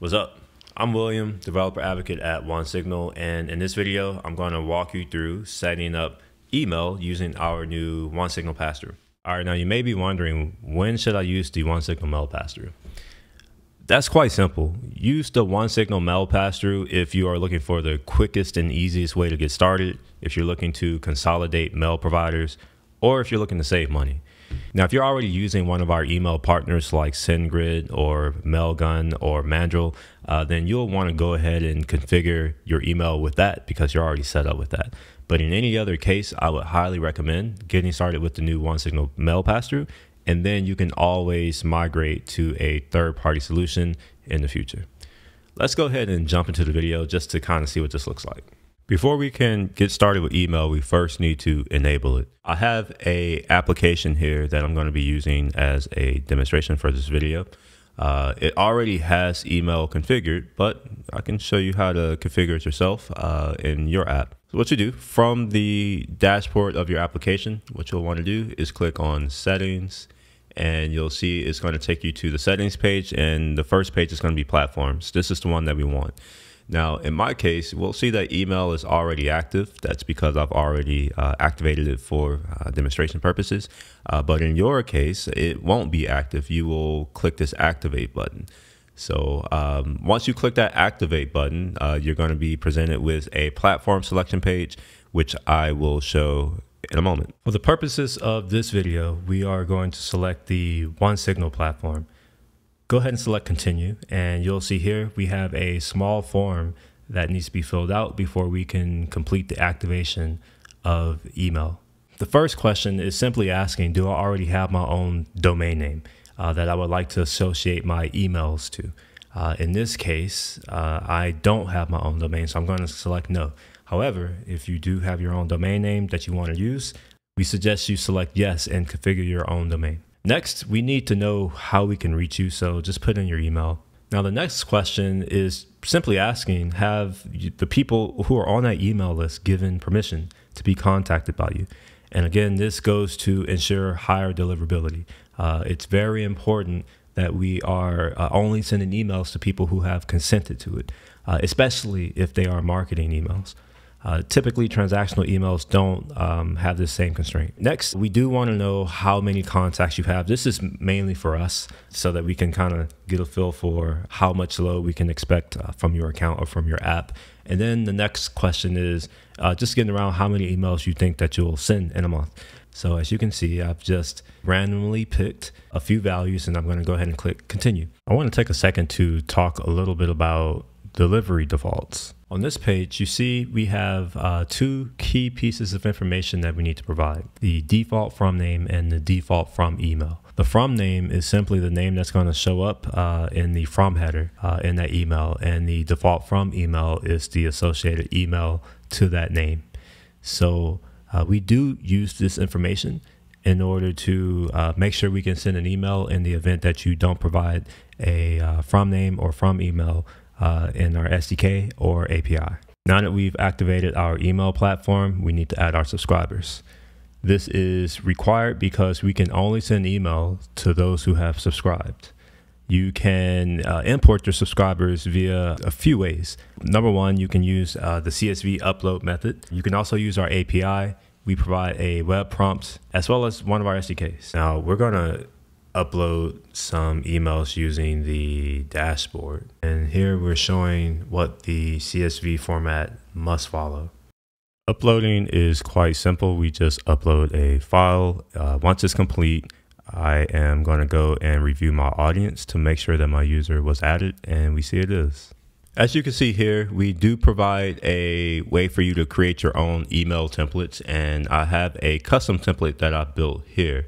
What's up? I'm William, developer advocate at OneSignal, and in this video, I'm going to walk you through setting up email using our new OneSignal pass-through. All right, now you may be wondering, when should I use the OneSignal mail pass-through? That's quite simple. Use the OneSignal mail pass-through if you are looking for the quickest and easiest way to get started, if you're looking to consolidate mail providers, or if you're looking to save money. Now, if you're already using one of our email partners like SendGrid or Mailgun or Mandrill, uh, then you'll want to go ahead and configure your email with that because you're already set up with that. But in any other case, I would highly recommend getting started with the new OneSignal mail pass-through, and then you can always migrate to a third-party solution in the future. Let's go ahead and jump into the video just to kind of see what this looks like. Before we can get started with email, we first need to enable it. I have a application here that I'm going to be using as a demonstration for this video. Uh, it already has email configured, but I can show you how to configure it yourself uh, in your app. So what you do from the dashboard of your application, what you'll want to do is click on settings and you'll see it's going to take you to the settings page and the first page is going to be platforms. This is the one that we want. Now, in my case, we'll see that email is already active. That's because I've already uh, activated it for uh, demonstration purposes. Uh, but in your case, it won't be active. You will click this activate button. So um, once you click that activate button, uh, you're going to be presented with a platform selection page, which I will show in a moment. For the purposes of this video, we are going to select the OneSignal platform go ahead and select continue and you'll see here we have a small form that needs to be filled out before we can complete the activation of email. The first question is simply asking, do I already have my own domain name uh, that I would like to associate my emails to? Uh, in this case, uh, I don't have my own domain, so I'm going to select no. However, if you do have your own domain name that you want to use, we suggest you select yes and configure your own domain. Next, we need to know how we can reach you, so just put in your email. Now, the next question is simply asking Have the people who are on that email list given permission to be contacted by you? And again, this goes to ensure higher deliverability. Uh, it's very important that we are uh, only sending emails to people who have consented to it, uh, especially if they are marketing emails. Uh, typically, transactional emails don't um, have this same constraint. Next, we do want to know how many contacts you have. This is mainly for us so that we can kind of get a feel for how much load we can expect uh, from your account or from your app. And then the next question is uh, just getting around how many emails you think that you'll send in a month. So as you can see, I've just randomly picked a few values and I'm going to go ahead and click continue. I want to take a second to talk a little bit about delivery defaults. On this page, you see we have uh, two key pieces of information that we need to provide, the default from name and the default from email. The from name is simply the name that's going to show up uh, in the from header uh, in that email, and the default from email is the associated email to that name. So uh, we do use this information in order to uh, make sure we can send an email in the event that you don't provide a uh, from name or from email uh, in our SDK or API. Now that we've activated our email platform, we need to add our subscribers. This is required because we can only send email to those who have subscribed. You can uh, import your subscribers via a few ways. Number one, you can use uh, the CSV upload method. You can also use our API. We provide a web prompt as well as one of our SDKs. Now, we're going to upload some emails using the dashboard. And here we're showing what the CSV format must follow. Uploading is quite simple. We just upload a file. Uh, once it's complete, I am going to go and review my audience to make sure that my user was added and we see it is. As you can see here, we do provide a way for you to create your own email templates and I have a custom template that I built here.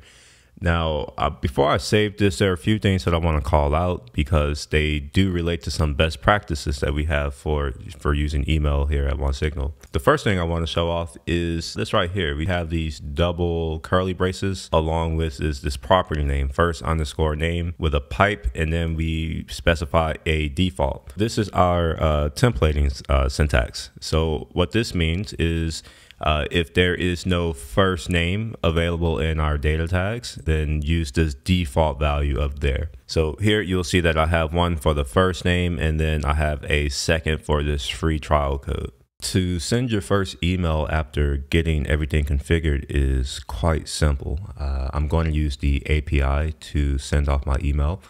Now, uh, before I save this, there are a few things that I want to call out because they do relate to some best practices that we have for for using email here at OneSignal. The first thing I want to show off is this right here. We have these double curly braces along with is this property name, first underscore name with a pipe, and then we specify a default. This is our uh, templating uh, syntax. So what this means is Uh, if there is no first name available in our data tags, then use this default value of there. So here you'll see that I have one for the first name and then I have a second for this free trial code. To send your first email after getting everything configured is quite simple. Uh, I'm going to use the API to send off my email.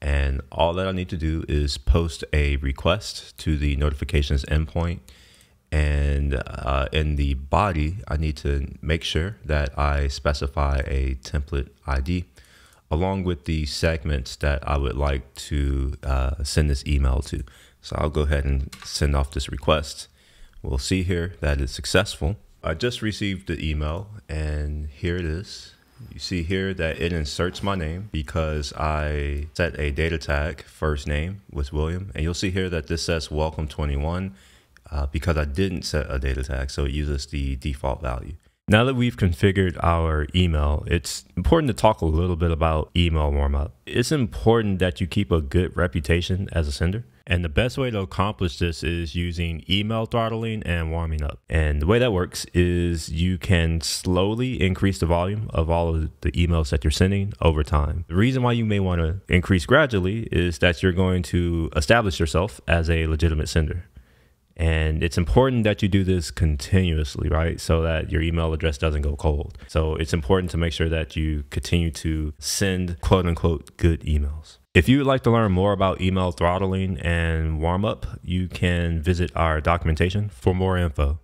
And all that I need to do is post a request to the notifications endpoint and uh, in the body, I need to make sure that I specify a template ID along with the segments that I would like to uh, send this email to. So I'll go ahead and send off this request. We'll see here that it's successful. I just received the email and here it is. You see here that it inserts my name because I set a data tag first name with William. And you'll see here that this says welcome 21 uh, because I didn't set a data tag, so it uses the default value. Now that we've configured our email, it's important to talk a little bit about email warmup. It's important that you keep a good reputation as a sender. And the best way to accomplish this is using email throttling and warming up. And the way that works is you can slowly increase the volume of all of the emails that you're sending over time. The reason why you may want to increase gradually is that you're going to establish yourself as a legitimate sender. And it's important that you do this continuously, right? So that your email address doesn't go cold. So it's important to make sure that you continue to send quote unquote good emails. If you would like to learn more about email throttling and warm up, you can visit our documentation for more info.